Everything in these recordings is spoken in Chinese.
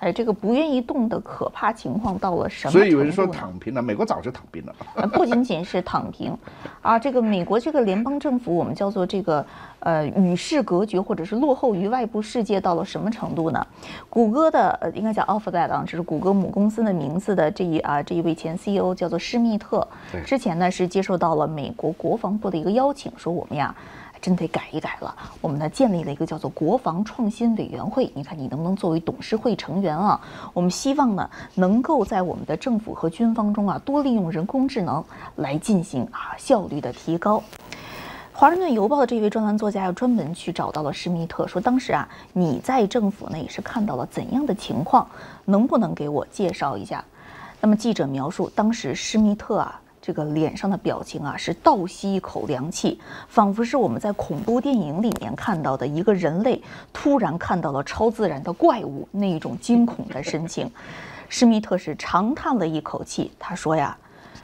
哎，这个不愿意动的可怕情况到了什么所以有人说躺平了，美国早就躺平了。呃，不仅仅是躺平，啊，这个美国这个联邦政府，我们叫做这个呃与世隔绝，或者是落后于外部世界到了什么程度呢？谷歌的呃应该叫 Alphabet 啊，这是谷歌母公司的名字的这一啊这一位前 CEO 叫做施密特对，之前呢是接受到了美国国防部的一个邀请，说我们呀。真得改一改了。我们呢建立了一个叫做国防创新委员会，你看你能不能作为董事会成员啊？我们希望呢能够在我们的政府和军方中啊多利用人工智能来进行啊效率的提高。华盛顿邮报的这位专栏作家又专门去找到了施密特，说当时啊你在政府呢也是看到了怎样的情况，能不能给我介绍一下？那么记者描述，当时施密特啊。这个脸上的表情啊，是倒吸一口凉气，仿佛是我们在恐怖电影里面看到的一个人类突然看到了超自然的怪物那一种惊恐的神情。施密特是长叹了一口气，他说呀：“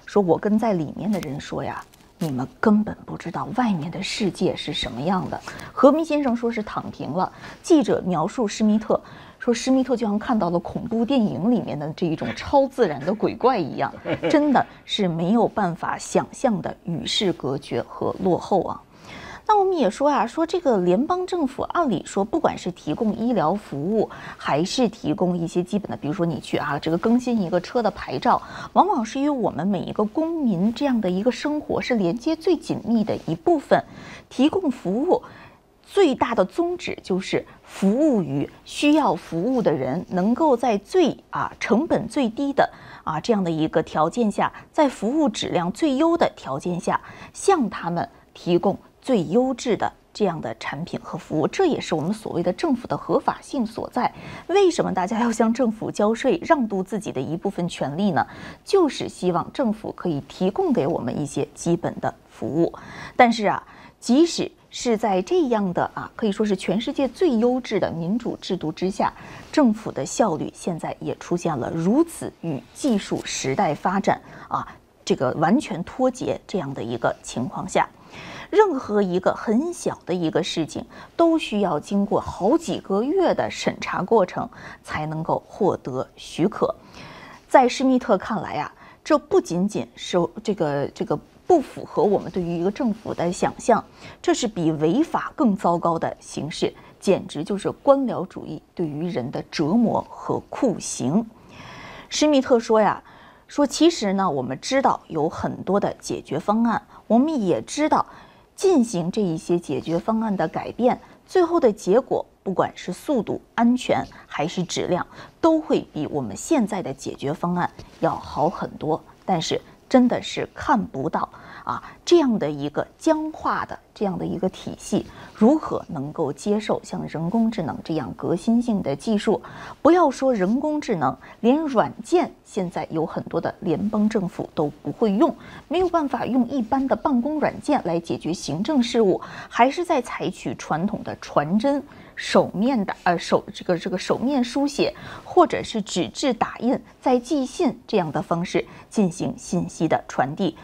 说我跟在里面的人说呀，你们根本不知道外面的世界是什么样的。”何明先生说是躺平了。记者描述施密特。说施密特就像看到了恐怖电影里面的这一种超自然的鬼怪一样，真的是没有办法想象的与世隔绝和落后啊。那我们也说啊，说这个联邦政府按理说，不管是提供医疗服务，还是提供一些基本的，比如说你去啊，这个更新一个车的牌照，往往是与我们每一个公民这样的一个生活是连接最紧密的一部分，提供服务。最大的宗旨就是服务于需要服务的人，能够在最啊成本最低的啊这样的一个条件下，在服务质量最优的条件下，向他们提供最优质的这样的产品和服务。这也是我们所谓的政府的合法性所在。为什么大家要向政府交税，让渡自己的一部分权利呢？就是希望政府可以提供给我们一些基本的服务。但是啊，即使是在这样的啊，可以说是全世界最优质的民主制度之下，政府的效率现在也出现了如此与技术时代发展啊这个完全脱节这样的一个情况下，任何一个很小的一个事情都需要经过好几个月的审查过程才能够获得许可。在施密特看来啊，这不仅仅是这个这个。不符合我们对于一个政府的想象，这是比违法更糟糕的形式，简直就是官僚主义对于人的折磨和酷刑。施密特说呀，说其实呢，我们知道有很多的解决方案，我们也知道进行这一些解决方案的改变，最后的结果，不管是速度、安全还是质量，都会比我们现在的解决方案要好很多。但是。真的是看不到啊，这样的一个僵化的这样的一个体系，如何能够接受像人工智能这样革新性的技术？不要说人工智能，连软件现在有很多的联邦政府都不会用，没有办法用一般的办公软件来解决行政事务，还是在采取传统的传真。手面的呃手这个这个手面书写，或者是纸质打印，再寄信这样的方式进行信息的传递。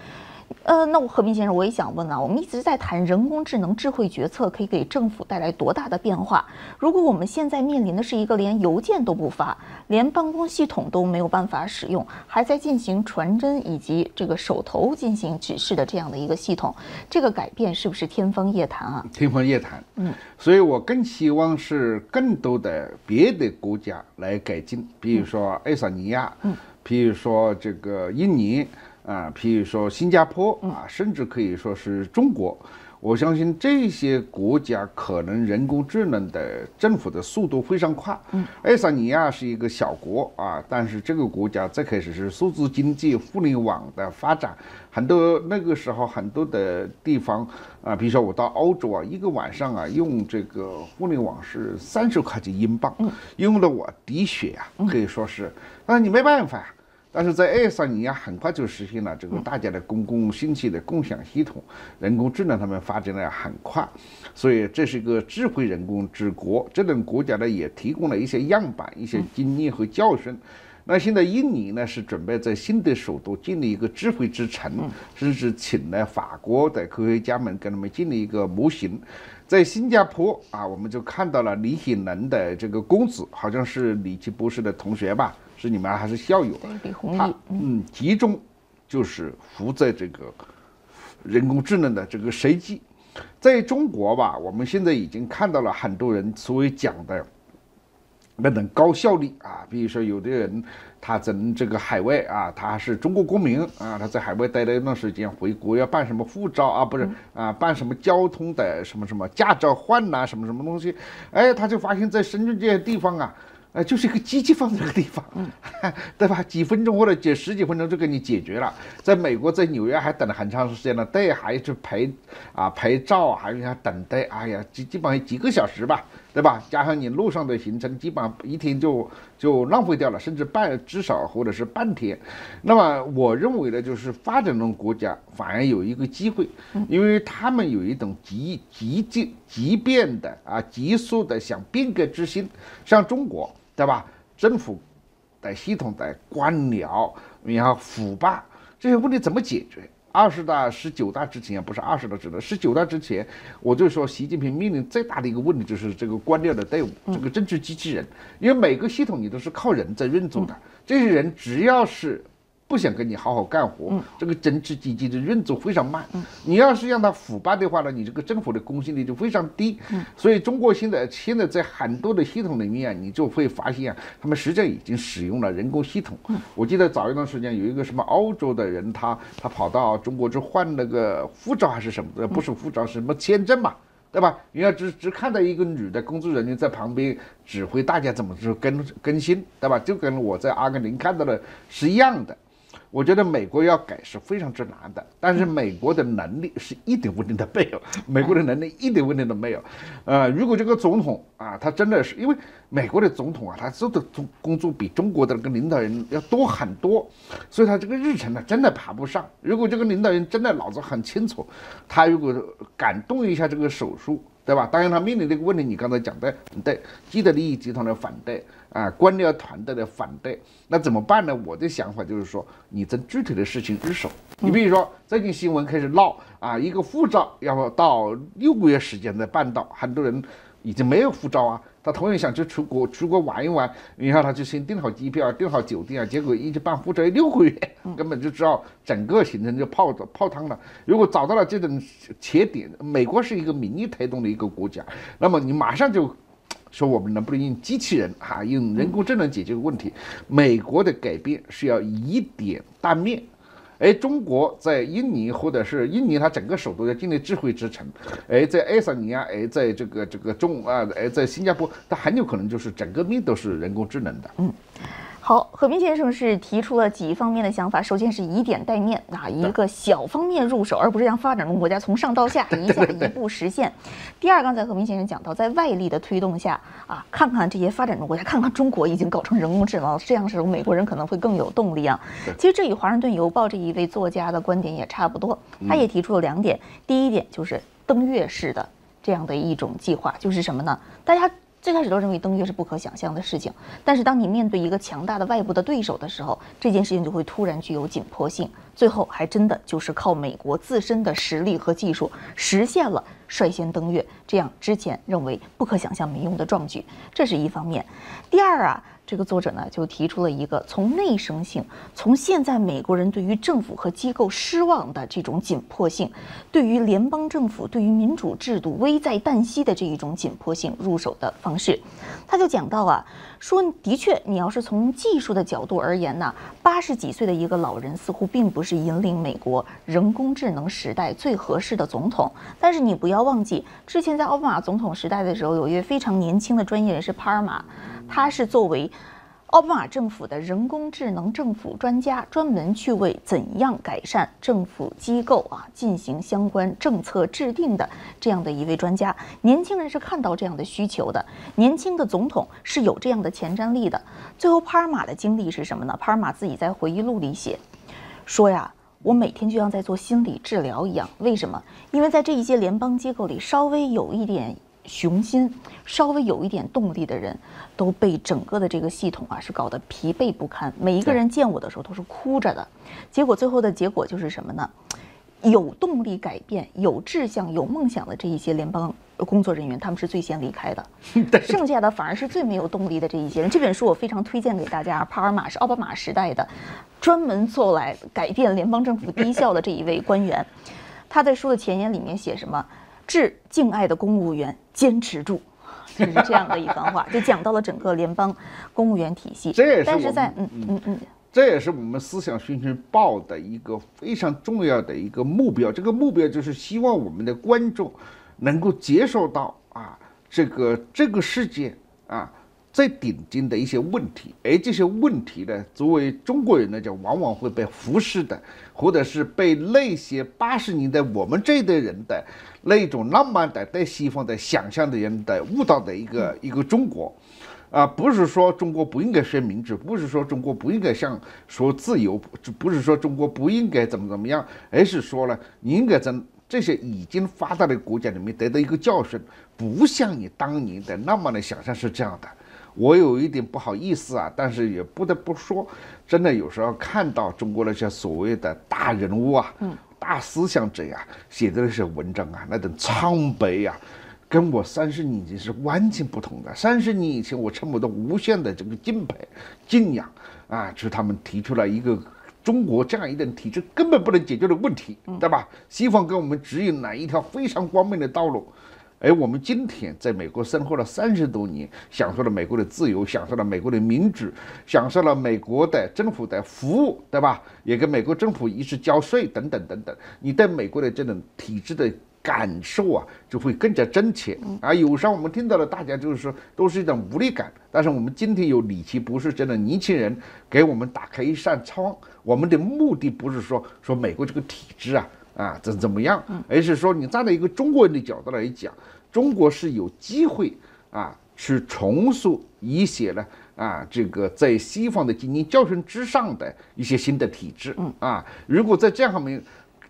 呃，那我和平先生，我也想问啊，我们一直在谈人工智能、智慧决策可以给政府带来多大的变化？如果我们现在面临的是一个连邮件都不发、连办公系统都没有办法使用，还在进行传真以及这个手头进行指示的这样的一个系统，这个改变是不是天方夜谭啊？天方夜谭。嗯，所以我更希望是更多的别的国家来改进，比如说爱沙尼亚，嗯，比如说这个印尼。啊，譬如说新加坡啊，甚至可以说是中国，我相信这些国家可能人工智能的政府的速度非常快。嗯，爱沙尼亚是一个小国啊，但是这个国家最开始是数字经济、互联网的发展，很多那个时候很多的地方啊，比如说我到欧洲啊，一个晚上啊用这个互联网是三十块钱英镑，用的我滴血啊，可以说是，但是你没办法。但是在爱沙尼亚很快就实现了这个大家的公共信息的共享系统，人工智能他们发展的很快，所以这是一个智慧人工之国。这种国家呢也提供了一些样板、一些经验和教训。那现在印尼呢是准备在新的首都建立一个智慧之城，甚至请了法国的科学家们跟他们建立一个模型。在新加坡啊，我们就看到了李显能的这个公子，好像是李奇博士的同学吧，是你们还是校友？对，李宏毅。嗯，集中就是伏在这个人工智能的这个设计。在中国吧，我们现在已经看到了很多人所谓讲的那种高效率啊，比如说有的人他在这个海外啊，他是中国公民啊，他在海外待了一段时间，回国要办什么护照啊，不是啊，办什么交通的什么什么驾照换呐，什么什么东西，哎，他就发现，在深圳这些地方啊。呃，就是一个机器放在那个地方，对吧？几分钟或者几十几分钟就给你解决了。在美国，在纽约还等了很长时间呢，对还去拍啊拍照，还要等待，哎呀，基基本上几个小时吧，对吧？加上你路上的行程，基本上一天就就浪费掉了，甚至半至少或者是半天。那么我认为呢，就是发展中国家反而有一个机会，因为他们有一种急急进急变的啊急速的想变革之心，像中国。对吧？政府的系统的官僚，然后腐败这些问题怎么解决？二十大、十九大之前不是二十大之前，十九大之前，我就说习近平面临最大的一个问题就是这个官僚的队伍，这个政治机器人，因为每个系统你都是靠人在运作的，这些人只要是。不想跟你好好干活，这个政治机器的运作非常慢。你要是让它腐败的话呢，你这个政府的公信力就非常低。所以中国现在现在在很多的系统里面啊，你就会发现啊，他们实际上已经使用了人工系统。我记得早一段时间有一个什么欧洲的人，他他跑到中国去换那个护照还是什么的，不是护照，是什么签证嘛，对吧？你要只只看到一个女的工作人员在旁边指挥大家怎么去更更新，对吧？就跟我在阿根廷看到的是一样的。我觉得美国要改是非常之难的，但是美国的能力是一点问题都没有，美国的能力一点问题都没有。呃，如果这个总统啊，他真的是因为美国的总统啊，他做的工工作比中国的那个领导人要多很多，所以他这个日程呢真的爬不上。如果这个领导人真的脑子很清楚，他如果敢动一下这个手术。对吧？当然，他面临这个问题，你刚才讲的对，既得利益集团的反对啊，官僚团队的反对，那怎么办呢？我的想法就是说，你从具体的事情入手。你比如说，最近新闻开始闹啊，一个护照要到六个月时间才办到，很多人已经没有护照啊。他同样想去出国出国玩一玩，然后他就先订好机票、订好酒店啊，结果一直办护照六个月，根本就知道整个行程就泡泡汤了。如果找到了这种节点，美国是一个民意推动的一个国家，那么你马上就说我们能不能用机器人哈，用人工智能解决问题？美国的改变是要以点带面。而中国在印尼或者是印尼，它整个首都要建立智慧之城；而在爱沙尼亚，而在这个这个中啊，而在新加坡，它很有可能就是整个面都是人工智能的。嗯。好，何冰先生是提出了几方面的想法。首先是以点带面啊，一个小方面入手，而不是让发展中国家从上到下一下 一步实现。第二，刚才何冰先生讲到，在外力的推动下啊，看看这些发展中国家，看看中国已经搞成人工智能，这样时候美国人可能会更有动力啊。其实这与《华盛顿邮报》这一位作家的观点也差不多，他也提出了两点。第一点就是登月式的这样的一种计划，就是什么呢？大家。最开始都认为登月是不可想象的事情，但是当你面对一个强大的外部的对手的时候，这件事情就会突然具有紧迫性。最后还真的就是靠美国自身的实力和技术实现了率先登月这样之前认为不可想象没用的壮举，这是一方面。第二啊。这个作者呢，就提出了一个从内生性，从现在美国人对于政府和机构失望的这种紧迫性，对于联邦政府、对于民主制度危在旦夕的这一种紧迫性入手的方式。他就讲到啊，说的确，你要是从技术的角度而言呢，八十几岁的一个老人似乎并不是引领美国人工智能时代最合适的总统。但是你不要忘记，之前在奥巴马总统时代的时候，有一位非常年轻的专业人士帕尔马。他是作为奥巴马政府的人工智能政府专家，专门去为怎样改善政府机构啊进行相关政策制定的这样的一位专家。年轻人是看到这样的需求的，年轻的总统是有这样的前瞻力的。最后，帕尔马的经历是什么呢？帕尔马自己在回忆录里写，说呀，我每天就像在做心理治疗一样。为什么？因为在这一些联邦机构里，稍微有一点。雄心、稍微有一点动力的人，都被整个的这个系统啊是搞得疲惫不堪。每一个人见我的时候都是哭着的，结果最后的结果就是什么呢？有动力改变、有志向、有梦想的这一些联邦工作人员，他们是最先离开的，剩下的反而是最没有动力的这一些人。这本书我非常推荐给大家，帕尔马是奥巴马时代的，专门做来改变联邦政府低效的这一位官员。他在书的前言里面写什么？致敬爱的公务员，坚持住，就是这样的一番话，就讲到了整个联邦公务员体系。这也是但是在嗯嗯嗯。这也是我们思想宣传报的一个非常重要的一个目标。这个目标就是希望我们的观众能够接受到啊，这个这个世界啊最顶尖的一些问题。而这些问题呢，作为中国人来讲，往往会被忽视的，或者是被那些八十年代我们这一代人的那种浪漫的对西方的想象的人的误导的一个一个中国。啊，不是说中国不应该学民主，不是说中国不应该像说自由，不是说中国不应该怎么怎么样，而是说呢，你应该在这些已经发达的国家里面得到一个教训，不像你当年的那么的想象是这样的。我有一点不好意思啊，但是也不得不说，真的有时候看到中国那些所谓的大人物啊，嗯，大思想者呀，写的那些文章啊，那种苍白呀。跟我三十年前是完全不同的。三十年以前，我充满了无限的这个敬佩、敬仰啊，就是他们提出了一个中国这样一种体制根本不能解决的问题，对吧？西方给我们指引了一条非常光明的道路，而我们今天在美国生活了三十多年，享受了美国的自由，享受了美国的民主，享受了美国的政府的服务，对吧？也跟美国政府一直交税，等等等等。你对美国的这种体制的。感受啊，就会更加真切啊。有时候我们听到的，大家就是说，都是一种无力感。但是我们今天有理气，不是真的年轻人给我们打开一扇窗。我们的目的不是说说美国这个体制啊啊怎怎么样，而是说你站在一个中国人的角度来讲，中国是有机会啊去重塑一些呢啊这个在西方的经验教训之上的一些新的体制啊。如果在这样方面，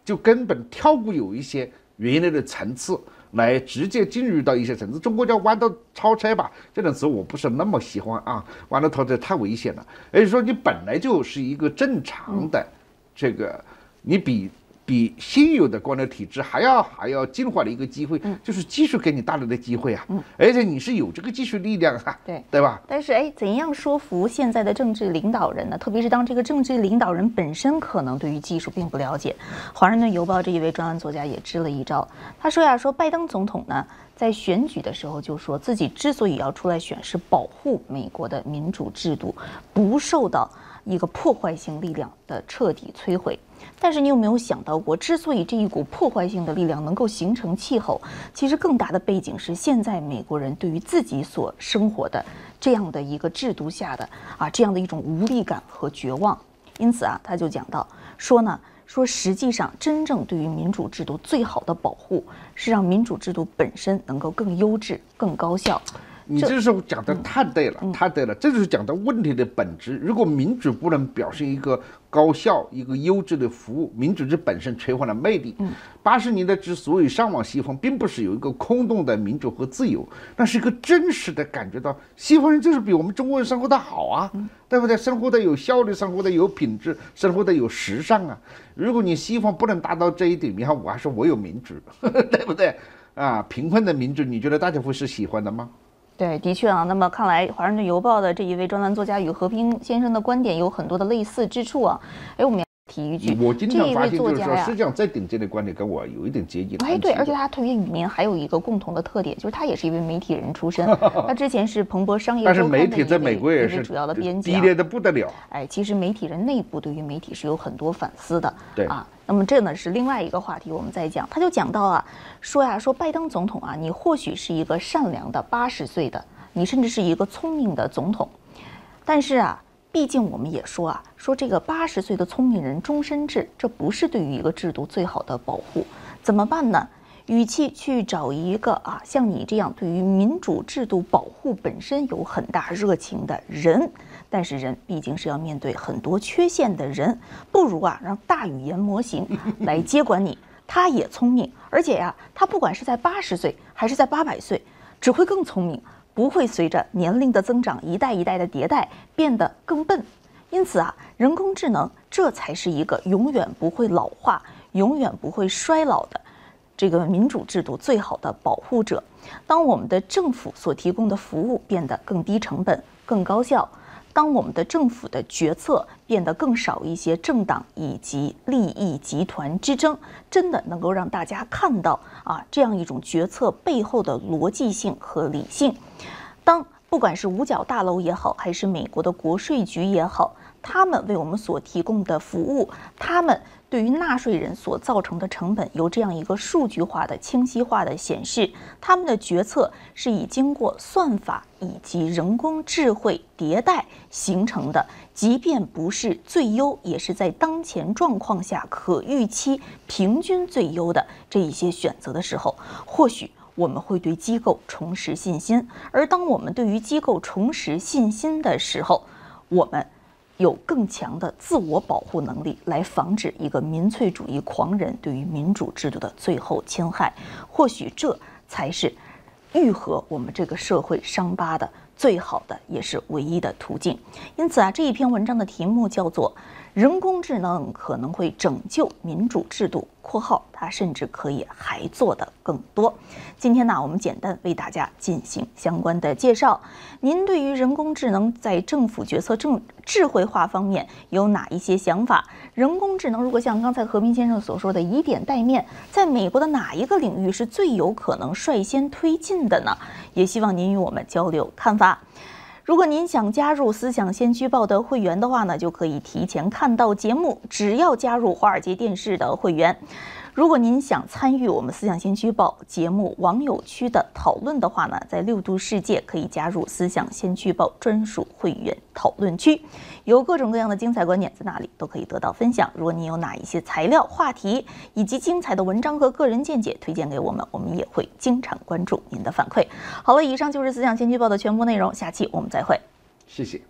就根本跳过有一些。原来的层次来直接进入到一些层次，中国叫弯道超车吧，这种词我不是那么喜欢啊，弯道超车太危险了。而且说你本来就是一个正常的，这个你比。比现有的官僚体制还要还要进化的一个机会，就是技术给你带来的机会啊，而且你是有这个技术力量哈，对对吧？但是哎，怎样说服现在的政治领导人呢？特别是当这个政治领导人本身可能对于技术并不了解，《华盛顿邮报》这一位专栏作家也支了一招，他说呀，说拜登总统呢在选举的时候就说自己之所以要出来选，是保护美国的民主制度不受到一个破坏性力量的彻底摧毁。但是你有没有想到过，之所以这一股破坏性的力量能够形成气候，其实更大的背景是现在美国人对于自己所生活的这样的一个制度下的啊这样的一种无力感和绝望。因此啊，他就讲到说呢，说实际上真正对于民主制度最好的保护是让民主制度本身能够更优质、更高效。你这时候讲的太对了，太对了，这就是讲到问题的本质。如果民主不能表现一个高效、一个优质的服务，民主这本身缺乏了魅力。八十年代之所以上往西方，并不是有一个空洞的民主和自由，那是一个真实的感觉到西方人就是比我们中国人生活的好啊，对不对？生活的有效率，生活的有品质，生活的有时尚啊。如果你西方不能达到这一点，你看我还说我有民主，对不对？啊，贫困的民主，你觉得大家会是喜欢的吗？对，的确啊。那么看来，《华盛顿邮报》的这一位专栏作家与和平先生的观点有很多的类似之处啊。哎，我们要提一句，我经常发现就是说，实际上在顶尖的观点跟我有一点接近。哎，对，而且他特别与您还有一个共同的特点，就是他也是一位媒体人出身。他之前是彭博商业周刊的一位主要的编辑，低劣的不得了。哎，其实媒体人内部对于媒体是有很多反思的。对啊。那么这呢是另外一个话题，我们再讲。他就讲到啊，说呀，说拜登总统啊，你或许是一个善良的八十岁的。你甚至是一个聪明的总统，但是啊，毕竟我们也说啊，说这个八十岁的聪明人终身制，这不是对于一个制度最好的保护。怎么办呢？与其去找一个啊像你这样对于民主制度保护本身有很大热情的人，但是人毕竟是要面对很多缺陷的人，不如啊让大语言模型 来接管你。他也聪明，而且呀，他不管是在八十岁还是在八百岁。只会更聪明，不会随着年龄的增长一代一代的迭代变得更笨。因此啊，人工智能这才是一个永远不会老化、永远不会衰老的这个民主制度最好的保护者。当我们的政府所提供的服务变得更低成本、更高效，当我们的政府的决策变得更少一些政党以及利益集团之争，真的能够让大家看到啊这样一种决策背后的逻辑性和理性。当不管是五角大楼也好，还是美国的国税局也好。他们为我们所提供的服务，他们对于纳税人所造成的成本，由这样一个数据化的、清晰化的显示，他们的决策是以经过算法以及人工智慧迭代形成的。即便不是最优，也是在当前状况下可预期平均最优的这一些选择的时候，或许我们会对机构重拾信心。而当我们对于机构重拾信心的时候，我们。有更强的自我保护能力，来防止一个民粹主义狂人对于民主制度的最后侵害。或许这才是愈合我们这个社会伤疤的最好的，也是唯一的途径。因此啊，这一篇文章的题目叫做。人工智能可能会拯救民主制度（括号它甚至可以还做得更多）。今天呢，我们简单为大家进行相关的介绍。您对于人工智能在政府决策政智慧化方面有哪一些想法？人工智能如果像刚才何斌先生所说的以点带面，在美国的哪一个领域是最有可能率先推进的呢？也希望您与我们交流看法。如果您想加入思想先驱报的会员的话呢，就可以提前看到节目。只要加入华尔街电视的会员。如果您想参与我们思想先驱报节目网友区的讨论的话呢，在六度世界可以加入思想先驱报专属会员讨论区，有各种各样的精彩观点在那里都可以得到分享。如果您有哪一些材料、话题以及精彩的文章和个人见解推荐给我们，我们也会经常关注您的反馈。好了，以上就是思想先驱报的全部内容，下期我们再会。谢谢。